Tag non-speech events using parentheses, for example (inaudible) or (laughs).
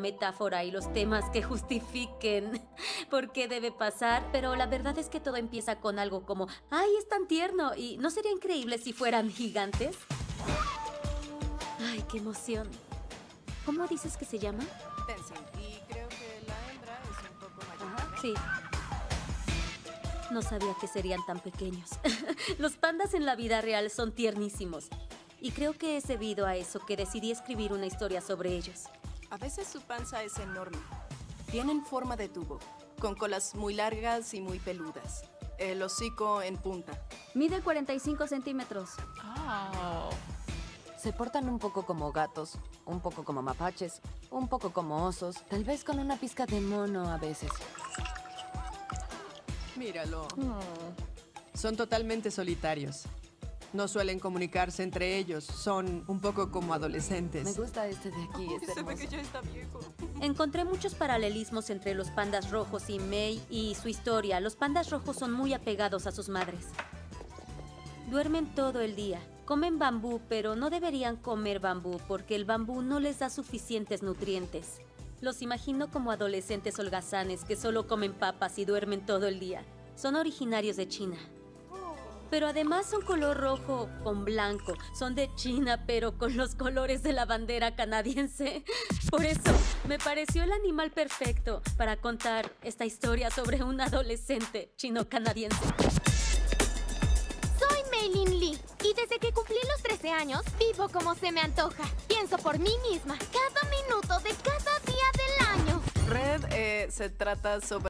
metáfora y los temas que justifiquen (laughs) por qué debe pasar, pero la verdad es que todo empieza con algo como, ¡ay, es tan tierno! ¿Y no sería increíble si fueran gigantes? ¡Ay, qué emoción! ¿Cómo dices que se llama? Tenzin. Y creo que la hembra es un poco mayor. Sí. No sabía que serían tan pequeños. (laughs) Los pandas en la vida real son tiernísimos. Y creo que es debido a eso que decidí escribir una historia sobre ellos. A veces su panza es enorme. Tienen forma de tubo, con colas muy largas y muy peludas. El hocico en punta. Mide 45 centímetros. Se portan un poco como gatos, un poco como mapaches, un poco como osos, tal vez con una pizca de mono a veces. Míralo. Son totalmente solitarios. No suelen comunicarse entre ellos. Son un poco como Me adolescentes. gusta este de aquí, es Se ve hermoso. que ya está viejo. Encontré muchos paralelismos entre los pandas rojos y May y su historia. Los pandas rojos son muy apegados a sus madres. Duermen todo el día. Comen bambú, pero no deberían comer bambú porque el bambú no les da suficientes nutrientes. Los imagino como adolescentes holgazanes que solo comen papas y duermen todo el día. Son originarios de China. Pero además son color rojo con blanco. Son de China, pero con los colores de la bandera canadiense. (laughs) Por eso, me pareció el animal perfecto para contar esta historia sobre un adolescente chino-canadiense. Soy Meilin Lee y desde que cumplí los 13 años vivo como se me antoja. Pienso por mí misma cada minuto de cada día del año. Red eh, se trata sobre